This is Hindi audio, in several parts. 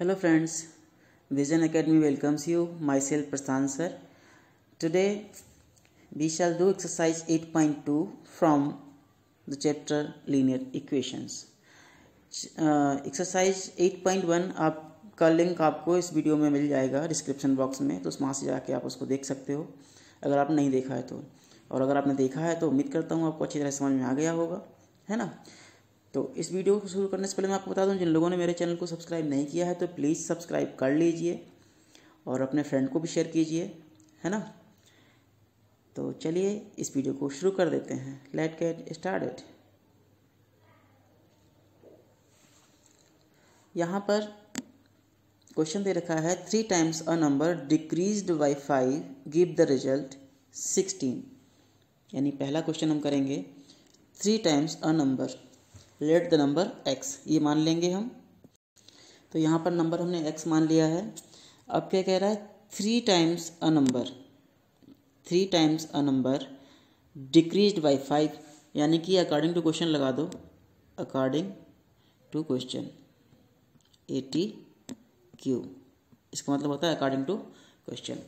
Hello friends, Vision Academy welcomes you. Myself Prasant sir. Today we shall do exercise 8.2 from the chapter linear equations. Exercise uh, 8.1 आपका लिंक आपको इस वीडियो में मिल जाएगा डिस्क्रिप्शन बॉक्स में तो वहाँ से जाके आप उसको देख सकते हो अगर आपने नहीं देखा है तो और अगर आपने देखा है तो उम्मीद करता हूँ आपको अच्छी तरह समझ में आ गया होगा है ना तो इस वीडियो को शुरू करने से पहले मैं आपको बता दूँ, जिन लोगों ने मेरे चैनल को सब्सक्राइब नहीं किया है तो प्लीज़ सब्सक्राइब कर लीजिए और अपने फ्रेंड को भी शेयर कीजिए, है ना? तो चलिए इस वीडियो को शुरू कर देते हैं। लेट गेट स्टार्टेड यहाँ पर क्वेश्चन दे रखा है three times a number decreased by five give the result sixteen यानी पहला क्वेश्चन हम करेंगे three times a number let the number x ये मान लेंगे हम। तो यहाँ पर नंबर हमने एक्स मान लिया है। अब क्या कह रहा है? Three times a number three times a number decrease by five यानी कि अकॉर्डिंग टू क्वेश्चन लगा दो। According to question A T Q इसका मतलब होता है according to question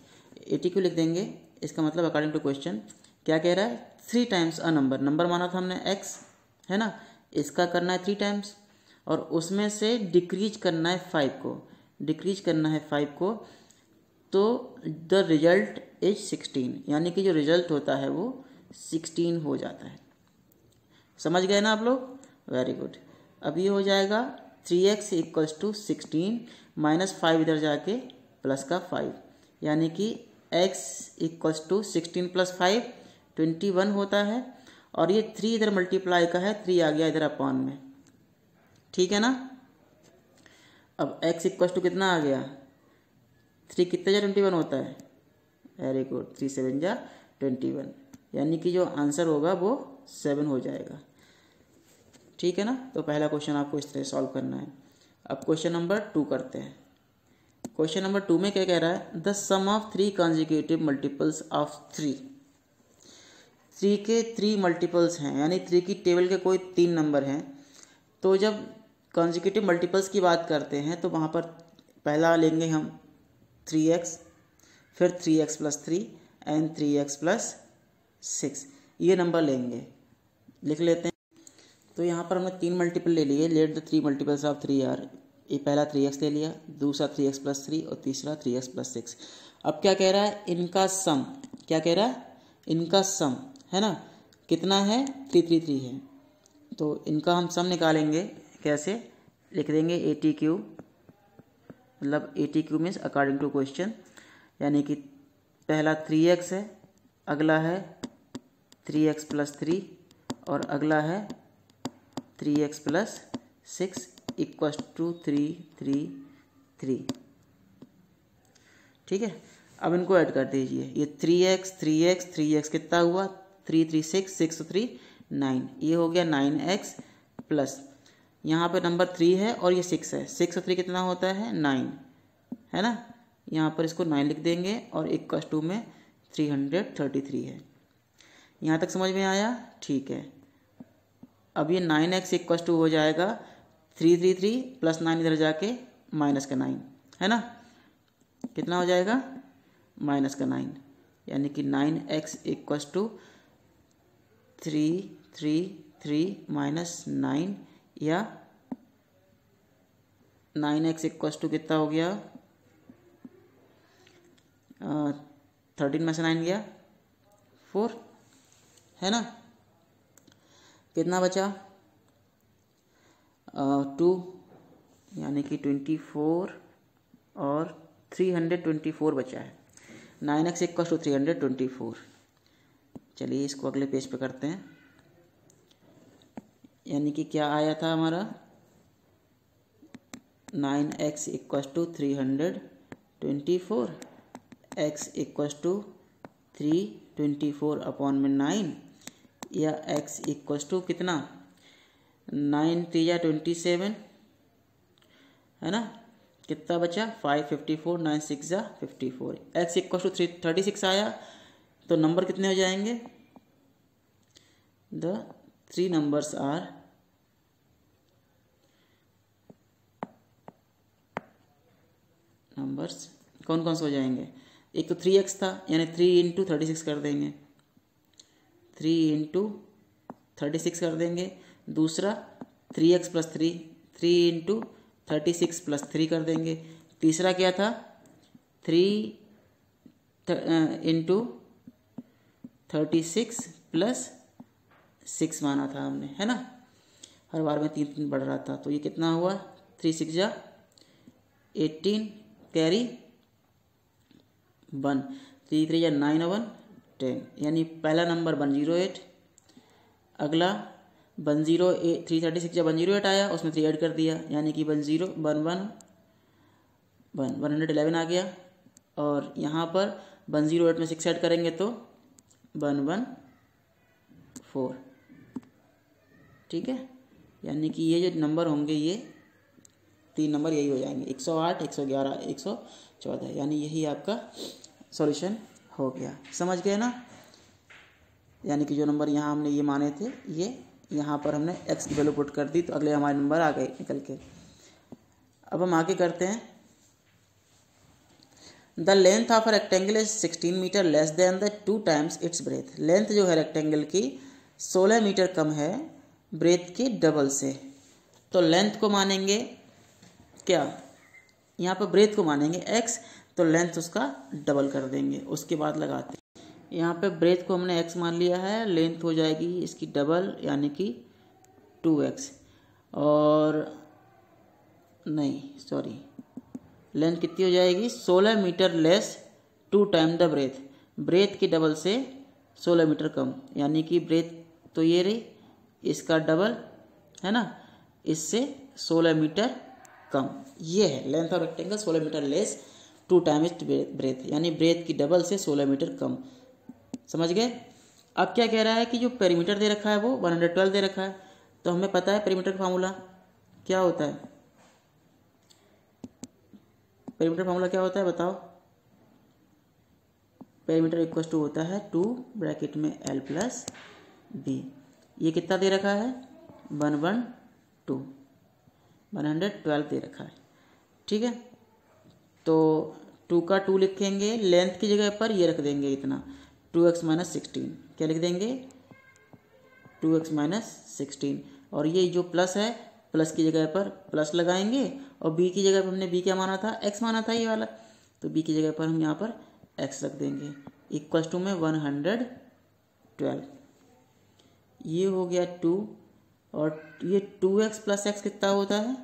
A T Q लिख देंगे। इसका मतलब अकॉर्डिंग टू क्वेश्चन क्या कह रहा है? Three times a number number माना था हमने एक्स है ना? इसका करना है थ्री टाइम्स और उसमें से डिक्रीज करना है फाइव को। डिक्रीज करना है फाइव को तो द रिज़ल्ट इज़ सिक्सटीन यानी कि जो रिज़ल्ट होता है वो सिक्सटीन हो जाता है। समझ गए ना आप लोग? वेरी गुड अब ये हो जाएगा three x equals to sixteen minus five इधर जाके प्लस का फाइव यानी कि x equals to sixteen plus five twenty one होता है। और ये थ्री इधर मल्टीप्लाई का है थ्री आ गया इधर अपॉन में। ठीक है ना? अब एक्स इक्व टू कितना आ गया? थ्री कितने जा ट्वेंटी वन होता है? वेरी गुड थ्री सेवन जा ट्वेंटी वन यानी कि जो आंसर होगा वो सेवन हो जाएगा। ठीक है ना? तो पहला क्वेश्चन आपको इस तरह सॉल्व करना है। अब क्वेश्चन नंबर टू करते हैं। क्वेश्चन नंबर टू में क्या कह रहा है? The sum of three consecutive multiples of three three के थ्री मल्टीपल्स हैं, यानी थ्री की टेबल के कोई तीन नंबर हैं। तो जब कॉन्जिक्यूटिव मल्टीपल्स की बात करते हैं तो वहाँ पर पहला लेंगे हम थ्री एक्स फिर three x plus three and three x plus six ये नंबर लेंगे। लिख लेते हैं। तो यहाँ पर हमने तीन मल्टीपल ले लिए। Let the three multiples of three are ये पहला थ्री एक्स ले लिया, दूसरा थ्री एक्स प्लस थ्री और तीसरा थ्री एक्स प्लस सिक्स अब क्या कह रहा है? इनका सम क्या कह रहा है? इनका सम है ना? कितना है? थ्री थ्री थ्री है। तो इनका हम सम निकालेंगे कैसे? लिख देंगे ए टी क्यू मतलब A T Q means according to question यानी कि पहला थ्री एक्स है, अगला है थ्री एक्स प्लस थ्री और अगला है three x plus six equals to three three three ठीक है? अब इनको ऐड कर दीजिए। ये three x three x three x कितना हुआ? Three three six six three nine ये हो गया नाइन एक्स प्लस यहाँ पर नंबर थ्री है और ये सिक्स है. सिक्स थ्री कितना होता है? नाइन है ना? यहाँ पर इसको नाइन लिख देंगे और एक कस टू में थ्री हंड्रेड थर्टी थ्री है. यहाँ तक समझ में आया? ठीक है. अब ये नाइन एक्स इक्वस टू हो जाएगा. Three three three plus nine इधर जाके माइनस का नाइन है ना? कितना हो जाएगा? माइनस का नाइन यानी कि nine x equals to three three three minus nine या नाइन एक्स इक्वस टू कितना हो गया? थर्टीन में से नाइन गया। फोर है ना? कितना बचा? टू यानी कि ट्वेंटी फोर और थ्री हंड्रेड ट्वेंटी फोर बचा है। Nine x equals to three hundred twenty four चलिए इसको अगले पेज पे करते हैं। यानी कि क्या आया था हमारा? Nine x equals to three hundred twenty four. X equals to three twenty four upon में नाइन। या एक्स इक्वस टू कितना? नाइन थ्री या ट्वेंटी सेवन। है ना? कितना बचा? Five fifty four, nine six या fifty four. X equals to three thirty six आया। तो नंबर कितने हो जाएँगे? The three numbers are numbers कौन कौन से हो जाएँगे? एक तो थ्री एक्स था, यानी थ्री इंटू थर्टी सिक्स कर देंगे। थ्री इंटू थर्टी सिक्स कर देंगे। दूसरा three x plus three three into thirty six plus three कर देंगे। तीसरा क्या था? Three into thirty six plus six माना था हमने, है ना? हर बार में तीन तीन बढ़ रहा था तो ये कितना हुआ? थ्री सिक्स जा eighteen, carry one, three three या नाइन वन, टेन, यानी पहला नंबर वन ज़ीरो एट, अगला one zero eight three thirty six जब वन ज़ीरो एट आया उसमें थ्री ऐड कर दिया, यानी कि one zero one one one one hundred eleven आ गया, और यहाँ पर वन ज़ीरो एट में सिक्स ऐड करेंगे तो वन वन फोर। ठीक है? यानी कि ये जो नंबर होंगे, ये तीन नंबर यही हो जाएँगे। एक सौ आठ, एक सौ ग्यारह, एक सौ चौदह। यानी यही आपका सॉल्यूशन हो गया। समझ गए ना? यानी कि जो नंबर यहाँ हमने ये माने थे, ये यहाँ पर हमने एक्स की वैल्यू पुट कर दी तो अगले हमारे नंबर आ गए निकल के। अब हम आगे करते हैं। The length of rectangle is sixteen metre less than the two times its breadth length जो है रेक्टेंगल की सोलह मीटर कम है ब्रेथ के डबल से। तो लेंथ को मानेंगे क्या? यहाँ पर ब्रेथ को मानेंगे एक्स तो लेंथ उसका डबल कर देंगे। उसके बाद लगाते यहाँ पे ब्रेथ को हमने एक्स मान लिया है लेंथ हो जाएगी इसकी डबल यानी कि टू एक्स और नहीं सॉरी लेंथ कितनी हो जाएगी? सोलह metre less, two time the breadth. Breadth की डबल से सोलह मीटर कम, यानी कि ब्रेथ तो ये रही, इसका डबल, है ना? इससे सोलह मीटर कम। ये है, लेंथ ऑफ़ रेक्टेंगल सोलह metre less, two time breadth, यानी ब्रेथ की डबल से सोलह मीटर कम। समझ गए? अब क्या कह रहा है कि जो पेरीमीटर दे रखा है वो वन हंड्रेड ट्वेल्व दे रखा है? तो हमें पता है पेरीमीटर का फार्मूला क्या होता है। पेरीमीटर फार्मूला क्या होता है बताओ? पेरीमीटर इक्वल टू होता है टू ब्रैकेट में एल प्लस बी ये कितना दे रखा है? One one two one hundred twelve दे रखा है। ठीक है? तो टू का टू लिखेंगे लेंथ की जगह पर ये रख देंगे इतना। टू एक्स माइनस सिक्सटीन क्या लिख देंगे? टू एक्स माइनस सिक्सटीन और ये जो प्लस है प्लस की जगह पर प्लस लगाएँगे और बी की जगह पर हमने बी क्या माना था? एक्स माना था ये वाला। तो बी की जगह पर हम यहाँ पर एक्स रख देंगे। इक्वल टू में वन हंड्रेड ट्वेल्व ये हो गया टू और ये टू एक्स प्लस एक्स कितना होता है?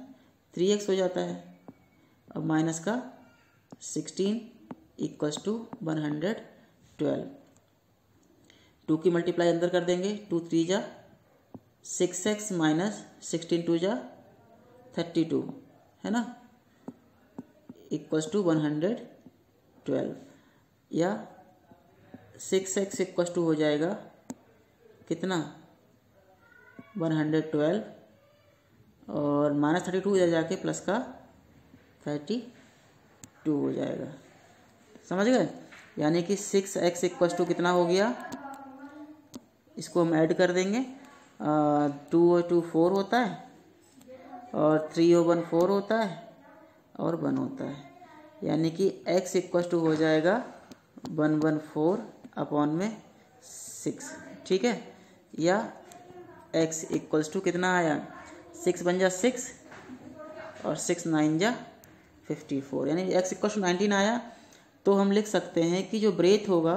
थ्री एक्स हो जाता है। अब माइनस का sixteen equals to one hundred twelve two की मल्टीप्लाई अंदर कर देंगे। टू थ्री जा six x minus sixteen two जा थर्टी टू है ना? Equals to one hundred twelve या सिक्स एक्स इक्वल्स टू हो जाएगा कितना? वन हंड्रेड ट्वेल्व और माइनस थर्टी टू जाके प्लस का थर्टी टू हो जाएगा। समझ गए? यानी कि सिक्स एक्स इक्वल टू कितना हो गया? इसको हम ऐड कर देंगे। टू ओ टू फोर होता है। और थ्री ओ वन फोर होता है और वन होता है। यानी कि एक्स इक्व टू हो जाएगा वन वन फोर अपॉन में सिक्स ठीक है? या एक्स इक्वल्स टू कितना आया? सिक्स बन जा सिक्स और सिक्स नाइन जा फिफ्टी फोर यानी एक्स इक्वल टू नाइनटीन आया तो हम लिख सकते हैं कि जो ब्रेथ होगा,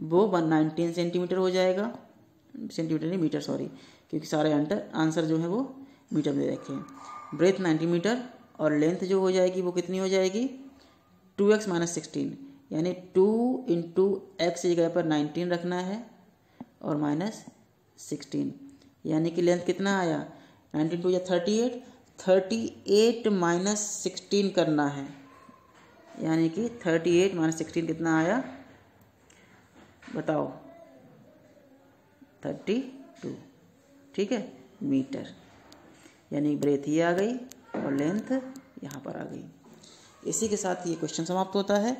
वो वन नाइनटीन सेंटीमीटर हो जाएगा। सेंटीमीटर नहीं मीटर सॉरी क्योंकि सारे आंसर जो है वो मीटर में रखे ब्रेथ नाइन्टी मीटर और लेंथ जो हो जाएगी वो कितनी हो जाएगी? टू एक्स माइनस सिक्सटीन यानी टू इंटू एक्स जगह पर नाइनटीन रखना है और माइनस सिक्सटीन यानी कि लेंथ कितना आया? नाइनटीन टू या thirty eight thirty eight minus sixteen करना है, यानी कि थर्टी एट माइनस सिक्सटीन कितना आया? बताओ थर्टी टू ठीक है? मीटर। यानी ब्रेथ ये आ गई और लेंथ यहाँ पर आ गई। इसी के साथ ये क्वेश्चन समाप्त होता है।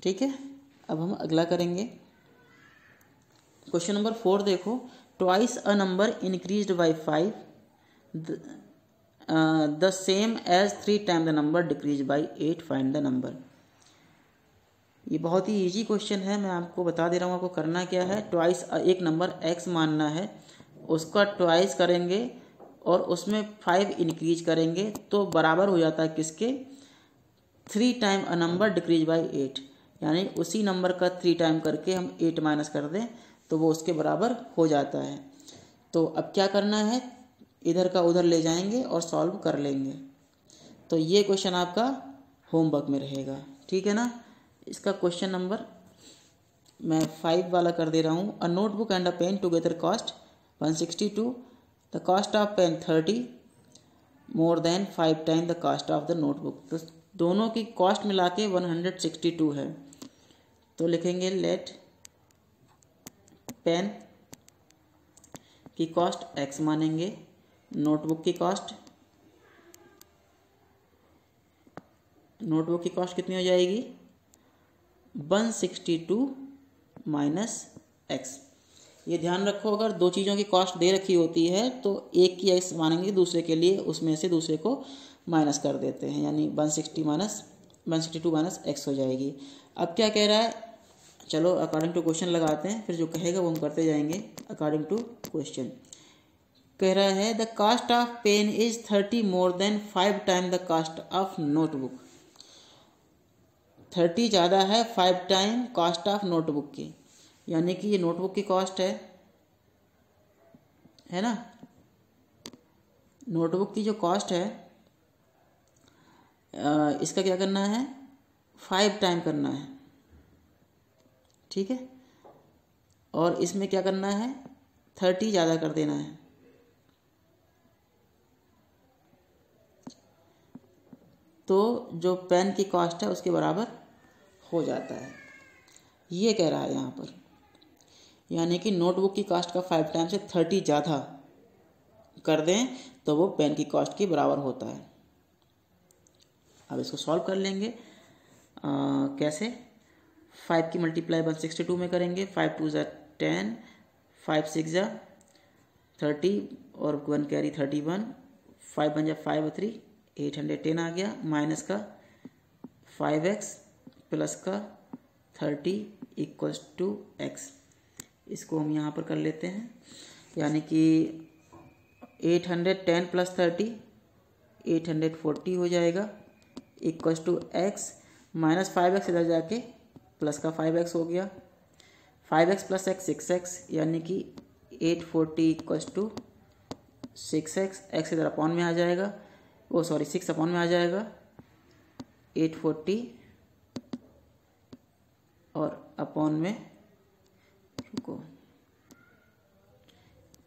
ठीक है? अब हम अगला करेंगे। क्वेश्चन नंबर फोर देखो। Twice a number increase by five the same age three time the number decrease by eight find the number ये बहुत ही इजी क्वेश्चन है। मैं आपको बता दे रहा हूँ आपको करना क्या है। ट्वाइस एक नंबर एक्स मानना है। उसका ट्वाइस करेंगे। और उसमें फाइव इंक्रीज करेंगे तो बराबर हो जाता है किसके? Three time a number decrease by eight यानी उसी नंबर का थ्री टाइम करके हम एट माइनस कर दें तो वो उसके बराबर हो जाता है। तो अब क्या करना है? इधर का उधर ले जाएँगे और सॉल्व कर लेंगे। तो ये क्वेश्चन आपका होमवर्क में रहेगा। ठीक है ना? इसका क्वेश्चन नंबर मैं फाइव वाला कर दे रहा हूँ। A notebook and a pen together cost one sixty two the cost of pen thirty more than five time the cost of the notebook तो दोनों की कॉस्ट मिला के वन हंड्रेड सिक्सटी टू है। तो लिखेंगे लेट पेन की कॉस्ट एक्स मानेंगे नोटबुक की कॉस्ट नोटबुक की कॉस्ट कितनी हो जाएगी? One sixty two minus x ये ध्यान रखो, अगर दो चीज़ों की कॉस्ट दे रखी होती है तो एक की एक्स मानेंगे, दूसरे के लिए उसमें से दूसरे को माइनस कर देते हैं, यानी one sixty minus one sixty two minus x हो जाएगी। अब क्या कह रहा है? चलो अकॉर्डिंग टू क्वेश्चन लगाते हैं, फिर जो कहेगा वो हम करते जाएँगे अकॉर्डिंग टू क्वेश्चन कह रहा है the cost of pen is thirty more than five time the cost of notebook thirty ज़्यादा है five time cost of notebook की। यानी कि ये नोटबुक की कॉस्ट है है ना? नोटबुक की जो कॉस्ट है इसका क्या करना है? फाइव टाइम करना है। ठीक है? और इसमें क्या करना है? थर्टी ज़्यादा कर देना है। तो जो पेन की कॉस्ट है, उसके बराबर हो जाता है। ये कह रहा है यहाँ पर। यानी कि नोटबुक की कॉस्ट का फाइव टाइम से थर्टी ज़्यादा कर दें तो वो पेन की कॉस्ट के बराबर होता है। अब इसको सॉल्व कर लेंगे। आ, कैसे? फाइव की मल्टीप्लाई वन सिक्सटी टू में करेंगे। फाइव टू ज़ा टेन फाइव सिक्स ज़ा थर्टी और one carry thirty one five one ज़ा five three eight hundred ten आ गया। माइनस का फाइव एक्स प्लस का थर्टी इक्वल्स टू एक्स इसको हम यहाँ पर कर लेते हैं। यानी कि eight hundred ten plus thirty, eight hundred forty हो जाएगा। Equals to x, minus five x इधर जाके प्लस का फाइव एक्स हो गया। Five x plus x six x, यानी कि eight forty equals to six x. X इधर अपॉन में आ जाएगा। वो सॉरी, सिक्स अपॉन में आ जाएगा। एट फोर्टी और अपॉन में रुको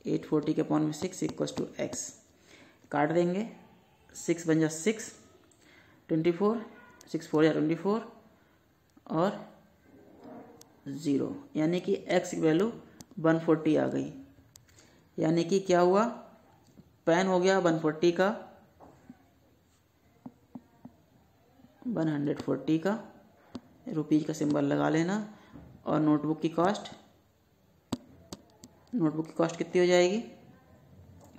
एट फोर्टी के अपॉन में सिक्स इक्वस टू एक्स काट देंगे। सिक्स बन जा six twenty four six four या ट्वेंटी फोर और ज़ीरो यानी कि एक्स की वैल्यू वन फोर्टी आ गई। यानी कि क्या हुआ? पेन हो गया वन फोर्टी का। वन हंड्रेड फोर्टी का। रुपीज़ का सिंबल लगा लेना। और नोटबुक की कॉस्ट नोटबुक की कॉस्ट कितनी हो जाएगी?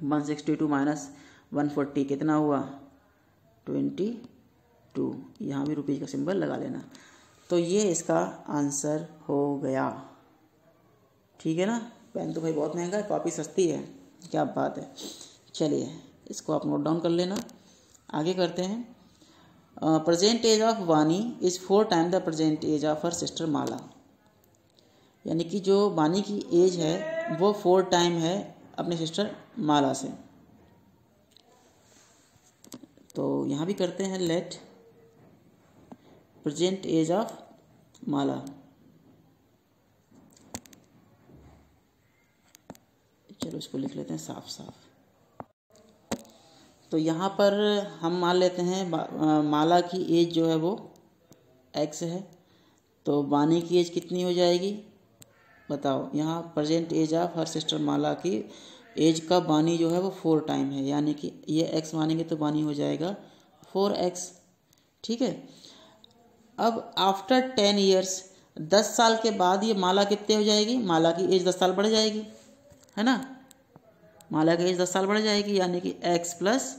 One sixty two minus one forty कितना हुआ? ट्वेंटी टू यहाँ भी रुपीज़ का सिंबल लगा लेना। तो ये इसका आंसर हो गया। ठीक है ना? पेन तो भाई बहुत महँगा है कॉपी सस्ती है। क्या बात है। चलिए, इसको आप नोट डाउन कर लेना। आगे करते हैं। Present age of Vani is four time the present age of her sister Mala यानी कि जो वानी की एज है वो फोर टाइम है अपने सिस्टर माला से। तो यहाँ भी करते हैं let present age of Mala. चलो इसको लिख लेते हैं साफ़ साफ़। तो यहाँ पर हम मान लेते हैं माला की एज जो है वो एक्स है। तो बानी की एज कितनी हो जाएगी? बताओ। यहाँ present age of her sister Mala की एज का बानी जो है वो फोर टाइम है। यानी कि ये एक्स मानेंगे तो बानी हो जाएगा फोर एक्स ठीक है? अब आफ्टर टेन ईयर्स दस साल के बाद ये माला कितने हो जाएगी? माला की एज दस साल बढ़ जाएगी। है ना? माला की एज दस साल बढ़ जाएगी, यानी कि एक्स प्लस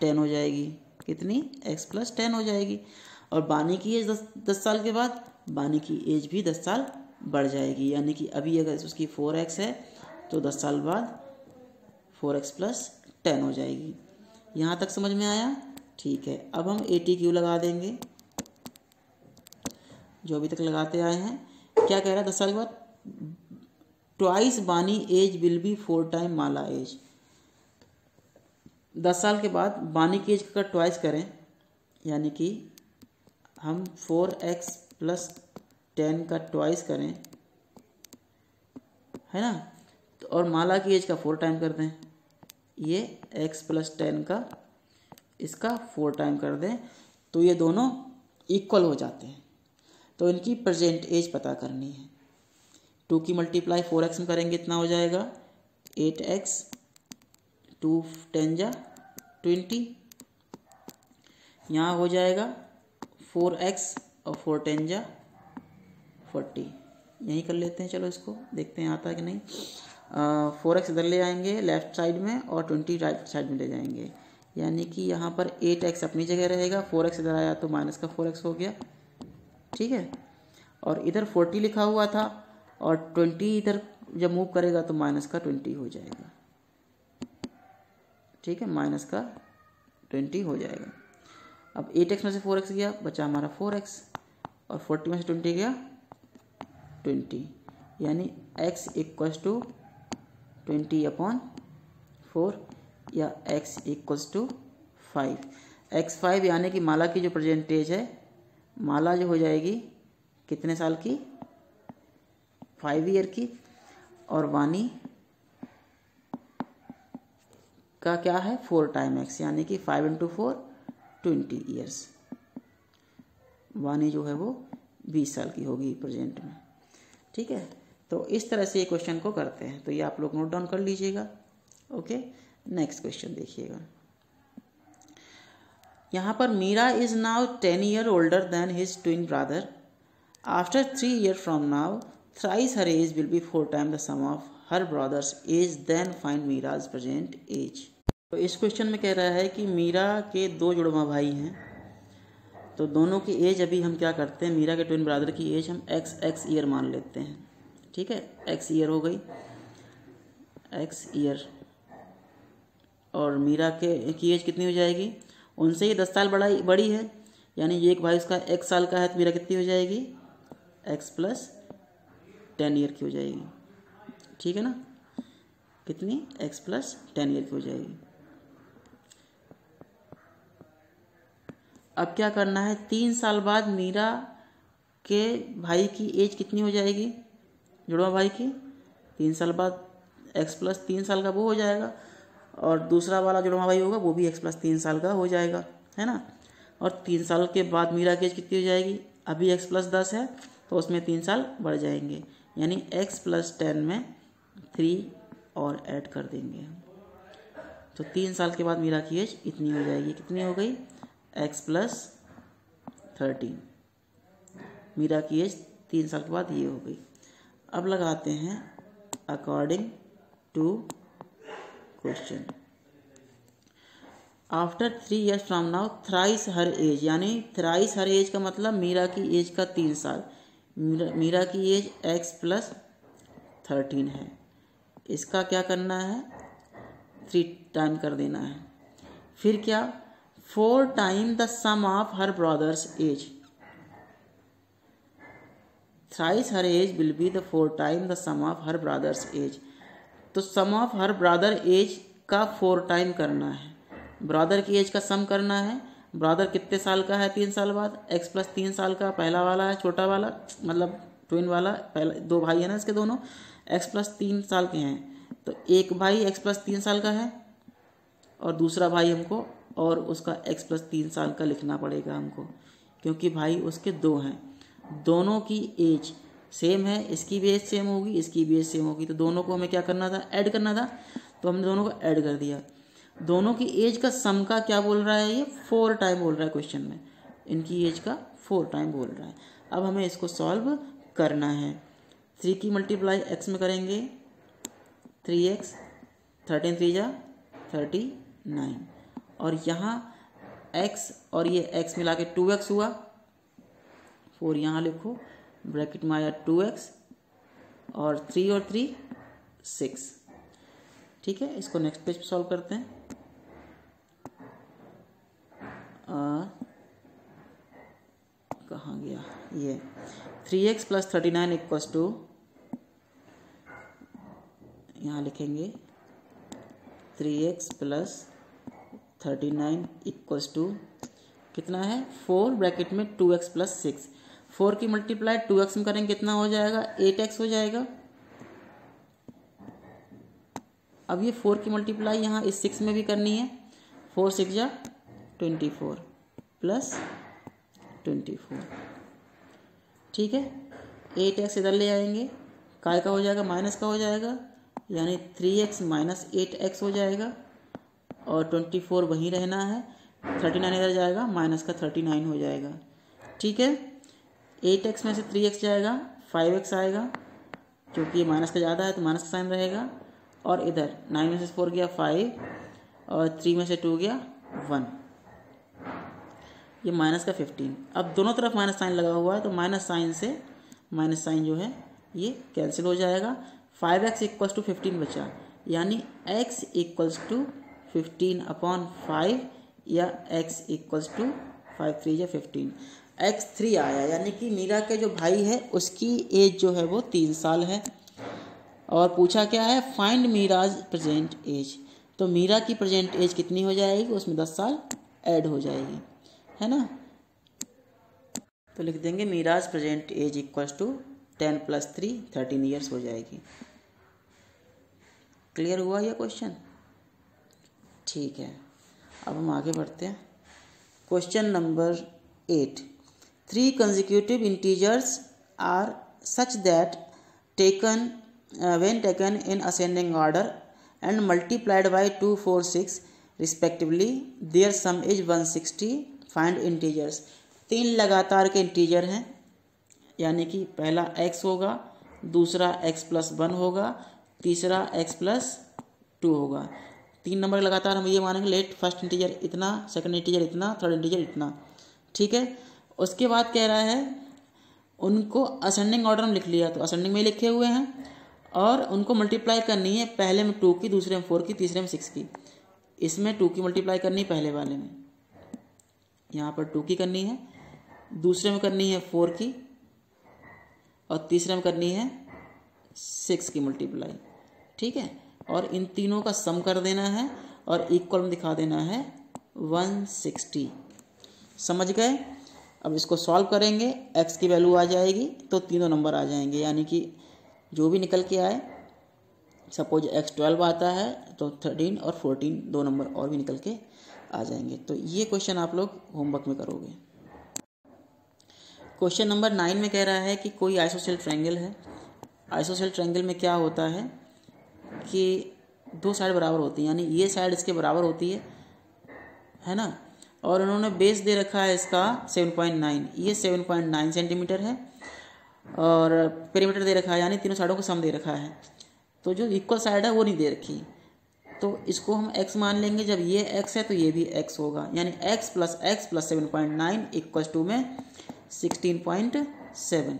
टेन हो जाएगी। कितनी? एक्स प्लस टेन हो जाएगी। और बानी की एज दस दस साल के बाद, बानी की एज भी दस साल बढ़ जाएगी। यानी कि अभी अगर उसकी फोर एक्स है तो दस साल बाद फोर एक्स प्लस टेन हो जाएगी। यहाँ तक समझ में आया? ठीक है। अब हम ए टी क्यू लगा देंगे। जो अभी तक लगाते आए हैं। क्या कह रहा है? दस साल के बाद? Twice Bani age will be four time Mala age दस साल के बाद बानी की एज का ट्वाइस करें। यानी कि हम फोर एक्स प्लस टेन का ट्वाइस करें, है ना? तो और माला की एज का फोर टाइम कर दें। ये एक्स प्लस टेन का इसका फोर टाइम कर दें। तो ये दोनों इक्वल हो जाते हैं। तो इनकी प्रेजेंट एज पता करनी है। टू की मल्टीप्लाई फोर एक्स में करेंगे, इतना हो जाएगा। एट एक्स, टू टेन जा ट्वेंटी। यहाँ हो जाएगा फोर एक्स और फोर टेन जा फोर्टी यहीं कर लेते हैं, चलो इसको देखते हैं आता है कि नहीं। फोर एक्स इधर ले आएँगे लेफ़्ट साइड में और ट्वेंटी राइट साइड में ले जाएँगे। यानी कि यहाँ पर एट एक्स अपनी जगह रहेगा फोर एक्स इधर आया तो माइनस का फोर एक्स हो गया। ठीक है? और इधर फोर्टी लिखा हुआ था और ट्वेंटी इधर जब मूव करेगा तो माइनस का ट्वेंटी हो जाएगा। ठीक है? माइनस का ट्वेंटी हो जाएगा। अब एट एक्स में से फोर एक्स गया, बचा हमारा फोर एक्स और फोर्टी में से ट्वेंटी गया। ट्वेंटी, यानी x equals to twenty upon four या x equals to five x five यानी कि माला की जो परसेंटेज है, माला जो हो जाएगी कितने साल की? फाइव ईयर की। और वानी का क्या है? फोर टाइम एक्स यानी कि five into four twenty years वानी जो है वो बीस साल की होगी प्रेजेंट में। ठीक है? तो इस तरह से ये क्वेश्चन को करते हैं। तो ये आप लोग नोट डाउन कर लीजिएगा। ओके नेक्स्ट क्वेश्चन देखिएगा। यहाँ पर Meera is now ten year older than his twin brother after three year from now thrice her age will be four time the sum of her brother's age then find Meera's present age तो इस क्वेश्चन में कह रहा है कि मीरा के दो जुड़वा भाई हैं। तो दोनों की एज अभी हम क्या करते हैं, मीरा के ट्विन ब्रदर की एज हम एक्स एक्स ईयर मान लेते हैं। ठीक है? एक्स ईयर हो गई। एक्स ईयर और मीरा के, की एज कितनी हो जाएगी? उनसे ही दस साल बड़ा बड़ी है। यानी एक भाई उसका एक साल का है तो मीरा कितनी हो जाएगी? एक्स प्लस टेन ईयर की हो जाएगी। ठीक है ना? कितनी? एक्स प्लस टेन ईयर की हो जाएगी। अब क्या करना है? तीन साल बाद मीरा के भाई की एज कितनी हो जाएगी? जुड़वा भाई की? तीन साल बाद एक्स प्लस तीन साल का वो हो जाएगा। और दूसरा वाला जुड़वा भाई होगा, वो भी एक्स प्लस तीन साल का हो जाएगा, है ना? और तीन साल के बाद मीरा की एज कितनी हो जाएगी? अभी एक्स प्लस दस है तो उसमें तीन साल बढ़ जाएँगे। यानी एक्स प्लस टेन में थ्री और ऐड कर देंगे तो तीन साल के बाद मीरा की एज इतनी हो जाएगी। कितनी हो गई? एक्स प्लस थर्टीन मीरा की एज तीन साल के बाद ये हो गई। अब लगाते हैं according to question after three years from now thrice her age यानी थ्राइस हर एज का मतलब मीरा की एज का तीन साल। मीरा, मीरा की एज एक्स प्लस थर्टीन है। इसका क्या करना है? थ्री टाइम कर देना है। फिर क्या? Four time the sum of her brother's age thrice her age will be the four time the sum of her brother's age तो sum of her brother age का फोर टाइम करना है। ब्रदर की एज का सम करना है। ब्रदर कितने साल का है? तीन साल बाद। एक्स प्लस तीन साल का पहला वाला है, छोटा वाला मतलब ट्विन वाला, पहला, दो भाई है ना इसके दोनों। एक्स प्लस तीन साल के हैं। तो एक भाई एक्स प्लस तीन साल का है और दूसरा भाई हमको और उसका एक्स प्लस तीन साल का लिखना पड़ेगा हमको, क्योंकि भाई उसके दो हैं। दोनों की एज सेम है, इसकी भी एज सेम होगी, इसकी भी एज सेम होगी। तो दोनों को हमें क्या करना था? ऐड करना था। तो हमने दोनों को ऐड कर दिया। दोनों की एज का सम का क्या बोल रहा है ये? फोर टाइम बोल रहा है क्वेश्चन में। इनकी एज का फोर टाइम बोल रहा है। अब हमें इसको सॉल्व करना है। थ्री की मल्टीप्लाई एक्स में करेंगे। थ्री एक्स थर्टीन थ्री जा थर्टी नाइन और यहाँ एक्स और ये एक्स मिला के टू एक्स हुआ। फोर यहाँ लिखो ब्रैकेट में आया टू एक्स और थ्री और थ्री सिक्स ठीक है, इसको नेक्स्ट पेज पे सॉल्व करते हैं। कहाँ गया? ये three x plus thirty nine equals to यहाँ लिखेंगे three x plus thirty nine equals to कितना है? फोर ब्रैकेट में two x plus six four की मल्टीप्लाई टू एक्स में करेंगे, कितना हो जाएगा? एट एक्स हो जाएगा। अब ये फोर की मल्टीप्लाई यहाँ इस सिक्स में भी करनी है। फोर सिक्स जा twenty four plus twenty four ठीक है? एट एक्स इधर ले आएँगे। काय का हो जाएगा माइनस का हो जाएगा। यानी three x minus eight x हो जाएगा। और ट्वेंटी फोर वहीं रहना है थर्टी नाइन इधर जाएगा माइनस का थर्टी नाइन हो जाएगा। ठीक है? एट एक्स में से थ्री एक्स जाएगा फाइव एक्स आएगा क्योंकि ये माइनस का ज़्यादा है तो माइनस का साइन रहेगा। और इधर नाइन में से फोर गया फाइव और थ्री में से टू गया वन ये माइनस का फिफ्टीन अब दोनों तरफ़ माइनस साइन लगा हुआ है तो माइनस साइन से माइनस साइन जो है, ये कैंसिल हो जाएगा। Five x equals to fifteen बचा। यानी x equals to fifteen upon five या x equals to five three या फिफ्टीन एक्स थ्री आया, यानी कि मीरा के जो भाई है, उसकी एज जो है वो तीन साल है। और पूछा क्या है? फाइंड मीराज प्रेजेंट एज तो मीरा की प्रेजेंट एज कितनी हो जाएगी? उसमें दस साल ऐड हो जाएगी। है ना? तो लिख देंगे Meera's present age equals to ten plus three thirteen years हो जाएगी। क्लियर हुआ यह क्वेश्चन ठीक है। अब हम आगे बढ़ते हैं। Question number eight three consecutive integers are such that taken when taken in ascending order and multiplied by two four six respectively their sum is one sixty find integers तीन लगातार के इंटीजर हैं, यानी कि पहला एक्स होगा, दूसरा एक्स प्लस वन होगा, तीसरा एक्स प्लस टू होगा। तीन नंबर लगातार हम ये मानेंगे लेट, फ़र्स्ट इंटीजर इतना सेकंड इंटीजर इतना थर्ड इंटीजर इतना। ठीक है? उसके बाद कह रहा है, उनको असेंडिंग ऑर्डर में लिख लिया तो असेंडिंग में लिखे हुए हैं, और उनको मल्टीप्लाई करनी है पहले में टू की, दूसरे में फोर की, तीसरे में सिक्स की। इसमें टू की मल्टीप्लाई करनी है पहले वाले में। यहाँ पर टू की करनी है, दूसरे में करनी है फोर की, और तीसरे में करनी है सिक्स की मल्टीप्लाई ठीक है? और इन तीनों का सम कर देना है और इक्वल में दिखा देना है वन सिक्सटी समझ गए? अब इसको सॉल्व करेंगे एक्स की वैल्यू आ जाएगी तो तीनों नंबर आ जाएँगे। यानी कि जो भी निकल के आए सपोज़ एक्स ट्वेल्व आता है तो थर्टीन और फोर्टीन दो नंबर और भी निकल के आ जाएँगे। तो ये क्वेश्चन आप लोग होमवर्क में करोगे। क्वेश्चन नंबर नाइन में कह रहा है कि कोई आइसोसेल ट्रायंगल है। आइसोसेल ट्रायंगल में क्या होता है? कि दो साइड बराबर होती हैं, यानी ये साइड इसके बराबर होती है है ना? और उन्होंने बेस दे रखा है इसका सेवन पॉइंट नाइन ये सेवन पॉइंट नाइन सेंटीमीटर है, और पेरीमीटर दे रखा है, यानी तीनों साइडों को सम दे रखा है। तो जो इक्वल साइड है, वो नहीं दे रखी। तो इसको हम x मान लेंगे, जब ये x है तो ये भी x होगा। यानी x plus x plus seven point nine equal to में sixteen point seven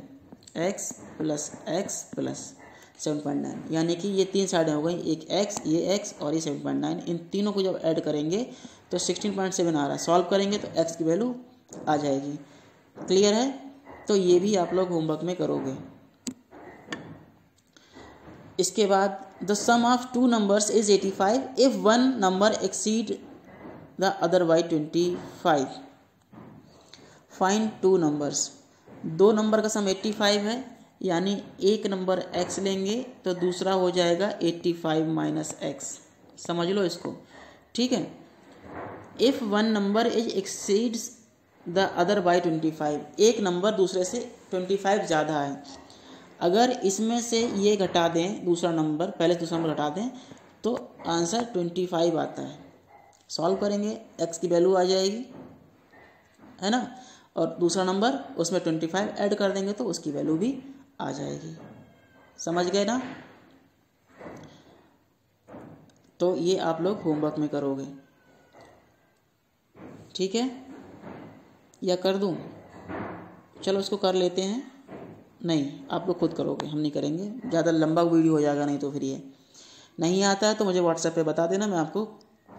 x plus x plus seven point nine यानी कि ये तीन साइडें हो गई, एक एक्स ये एक्स और ये सेवन पॉइंट नाइन इन तीनों को जब ऐड करेंगे तो सिक्सटीन पॉइंट सेवन आ रहा है। सॉल्व करेंगे तो एक्स की वैल्यू आ जाएगी। क्लियर है? तो ये भी आप लोग होमवर्क में करोगे। इसके बाद the sum of two numbers is eighty five if one number exceed the other by twenty five find two numbers दो नंबर का सम एट्टी फाइव है। यानी एक नंबर x लेंगे तो दूसरा हो जाएगा एट्टी फाइव माइनस एक्स समझ लो इसको? ठीक है? If one number is exceeds the other by twenty five एक नंबर दूसरे से ट्वेंटी फाइव ज़्यादा है। अगर इसमें से ये घटा दें, दूसरा नंबर, पहले दूसरा नंबर घटा दें तो आंसर ट्वेंटी फाइव आता है। सॉल्व करेंगे एक्स की वैल्यू आ जाएगी, है ना? और दूसरा नंबर, उसमें ट्वेंटी फाइव ऐड कर देंगे तो उसकी वैल्यू भी आ जाएगी। समझ गए ना? तो ये आप लोग होमवर्क में करोगे। ठीक है? या कर दूँ? चलो उसको कर लेते हैं। नहीं, आप लोग खुद करोगे, हम नहीं करेंगे। ज़्यादा लंबा वीडियो हो जाएगा नहीं तो फिर ये नहीं आता है तो मुझे व्हाट्सएप पे बता देना, मैं आपको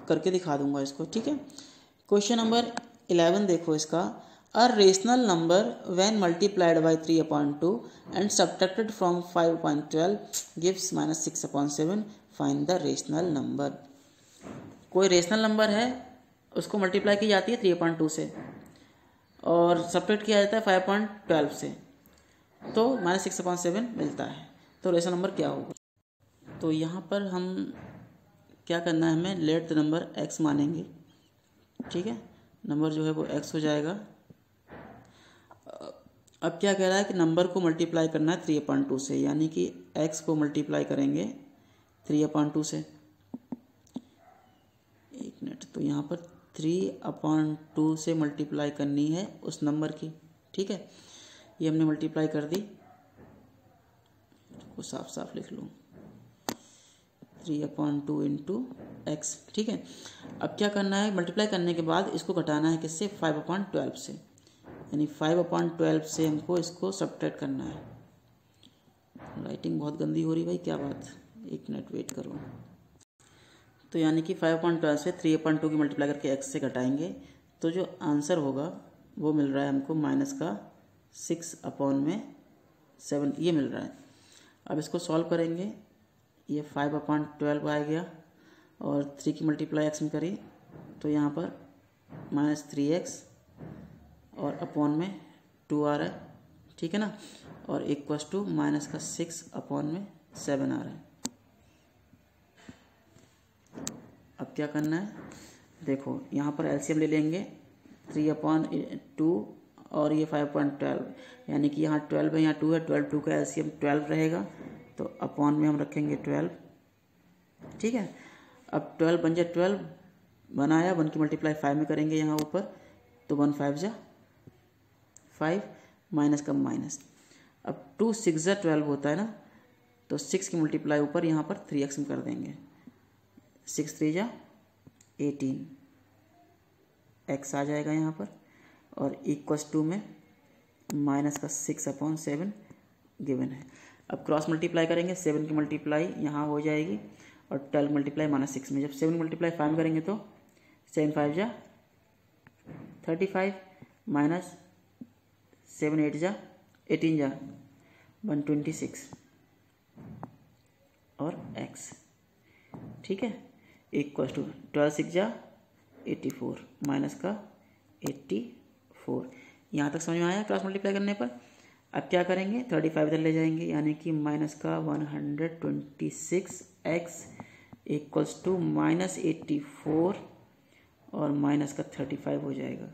करके दिखा दूँगा इसको। ठीक है? क्वेश्चन नंबर इलेवन देखो इसका। A rational number when multiplied by three upon two and subtracted from five point twelve gives minus six upon seven find the rational number कोई रेशनल नंबर है, उसको मल्टीप्लाई की जाती है थ्री पॉइंट टू से और सब्ट्रैक्ट किया जाता है फाइव पॉइंट ट्वेल्व से तो माइनस सिक्स पॉइंट सेवन मिलता है। तो रेशनल नंबर क्या होगा? तो यहाँ पर हम क्या करना है हमें? लेट द नंबर एक्स मानेंगे। ठीक है? नंबर जो है वो एक्स हो जाएगा। अब क्या कह रहा है कि नंबर को मल्टीप्लाई करना है थ्री अपॉइंट टू से, यानी कि एक्स को मल्टीप्लाई करेंगे थ्री अपॉइंट टू से। एक मिनट तो यहाँ पर थ्री अपॉइंट टू से मल्टीप्लाई करनी है उस नंबर की, ठीक है? ये हमने मल्टीप्लाई कर दी को साफ़ साफ़ लिख लूँ। Three upon two into x ठीक है? अब क्या करना है? मल्टीप्लाई करने के बाद इसको घटाना है किससे? फाइव अपॉइंट ट्वेल्व से। यानी फाइव अपॉइंट ट्वेल्व से हमको इसको सब्ट्रैक्ट करना है। राइटिंग बहुत गंदी हो रही भाई, क्या बात? एक मिनट वेट करो। तो यानी कि फाइव अपॉइंट ट्वेल्व से थ्री अपॉइंट टू की मल्टीप्लाई करके एक्स से घटाएँगे तो जो आंसर होगा, वो मिल रहा है हमको माइनस का सिक्स अपॉन में सेवन ये मिल रहा है। अब इसको सॉल्व करेंगे। ये फाइव अपॉन ट्वेल्व आ गया और थ्री की मल्टीप्लाई एक्स में करी तो यहाँ पर माइनस थ्री एक्स और अपॉन में टू आ रहा है, ठीक है ना? और इक्वस टू माइनस का सिक्स अपॉन में सेवन आ रहा है। अब क्या करना है? देखो, यहाँ पर एलसीएम ले लेंगे। थ्री अपॉन टू और ये फाइव पॉइंट ट्वेल्व यानी कि यहाँ ट्वेल्व है, यहाँ टू है ट्वेल्व टू का एलसीएम ट्वेल्व रहेगा। तो अपॉन में हम रखेंगे ट्वेल्व ठीक है? अब ट्वेल्व बन जाए ट्वेल्व बनाया वन की मल्टीप्लाई फाइव में करेंगे यहाँ ऊपर तो वन फाइव जा फाइव माइनस का माइनस अब टू सिक्स ज़ा ट्वेल्व होता है ना? तो सिक्स की मल्टीप्लाई ऊपर यहाँ पर थ्री एक्स में कर देंगे. सिक्स थ्री जा एटीन एक्स आ जाएगा यहाँ पर. और इक्वस टू में माइनस का सिक्स अपॉन सेवन गिवन है. अब क्रॉस मल्टीप्लाई करेंगे सेवन की मल्टीप्लाई यहाँ हो जाएगी और ट्वेल्व मल्टीप्लाई माइनस सिक्स में. जब सेवन मल्टीप्लाई फाइव करेंगे तो सेवन फाइव जा thirty five minus seven eight जा, एटीन जा, वन ट्वेंटी सिक्स और एक्स। ठीक है? इक्वल टू ट्वेल्व सिक्स जा एट्टी फोर माइनस का एट्टी फोर। यहाँ तक समझ में आया क्रॉस मल्टीप्लाई करने पर? अब क्या करेंगे? थर्टी फाइव इधर ले जाएँगे, यानी कि माइनस का one hundred twenty six x equals to minus eighty four और माइनस का थर्टी फाइव हो जाएगा।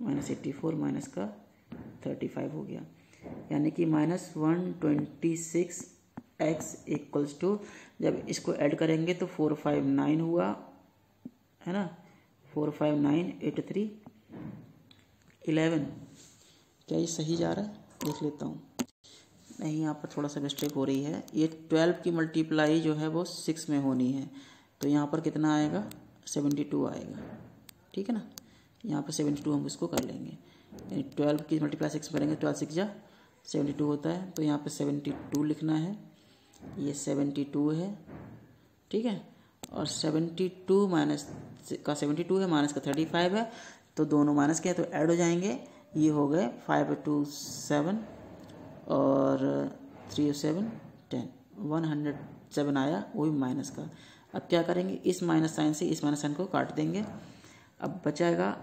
माइनस एट्टी फोर माइनस का थर्टी फाइव हो गया। यानी कि minus one twenty six x equals to, जब इसको ऐड करेंगे तो फोर फाइव नाइन हुआ, है ना? Four five nine eight three, eleven. क्या ये सही जा रहा है? देख लेता हूँ। नहीं, यहाँ पर थोड़ा सा मिस्टेक हो रही है। ये ट्वेल्व की मल्टीप्लाई जो है वो सिक्स में होनी है। तो यहाँ पर कितना आएगा? सेवेंटी टू आएगा। ठीक है ना? यहाँ पर सेवेंटी टू हम इसको कर लेंगे। यानी ट्वेल्व की मल्टीप्लाई सिक्स करेंगे ट्वेल्व सिक्स जा सेवेंटी टू होता है। तो यहाँ पर सेवेंटी टू लिखना है। ये सेवेंटी टू है, ठीक है? और सेवेंटी टू माइनस का सेवेंटी टू है माइनस का थर्टी फाइव है। तो दोनों माइनस के हैं तो ऐड हो जाएँगे। ये हो गए फाइव टू सेवन और three seven ten one hundred seven आया, वो भी माइनस का। अब क्या करेंगे? इस माइनस साइन से इस माइनस साइन को काट देंगे। अब बचाएगा।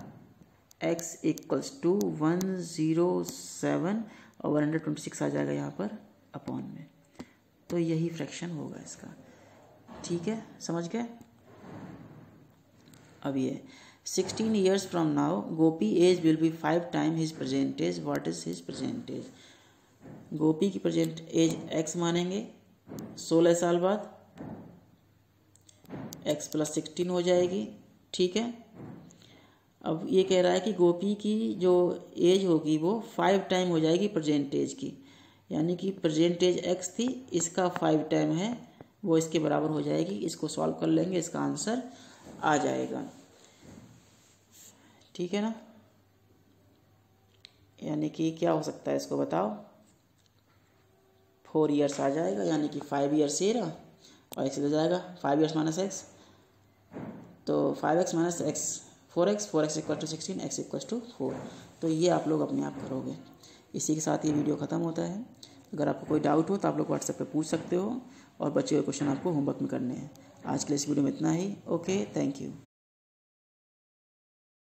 X equals to one zero seven और वन हंड्रेड ट्वेंटी सिक्स आ जाएगा यहाँ पर अपॉन में। तो यही फ्रैक्शन होगा इसका। ठीक है? समझ गए? अब ये। Sixteen years from now Gopi age will be five time his present age what is his present age Gopi की प्रजेंट एज एक्स मानेंगे। सोलह साल बाद एक्स प्लस सिक्सटीन हो जाएगी। ठीक है? अब ये कह रहा है कि गोपी की जो एज होगी वो फाइव टाइम हो जाएगी प्रजेंटेज की। यानी कि प्रजेंटेज एक्स थी, इसका फाइव टाइम है, वो इसके बराबर हो जाएगी। इसको सॉल्व कर लेंगे, इसका आंसर आ जाएगा। ठीक है ना? यानी कि क्या हो सकता है इसको बताओ? फोर ईयर्स आ जाएगा, यानी कि फाइव ईयर्स ये रहा, और एक्स जाएगा फाइव ईयर्स माइनस एक्स तो five x minus x four x four x equal to sixteen x equal to four तो ये आप लोग अपने आप करोगे। इसी के साथ ये वीडियो ख़त्म होता है। अगर आपको कोई डाउट हो तो आप लोग व्हाट्सएप पर पूछ सकते हो और बचे हुए क्वेश्चन आपको होमवर्क में करने हैं। आज के लिए इस वीडियो में इतना ही। Okay thank you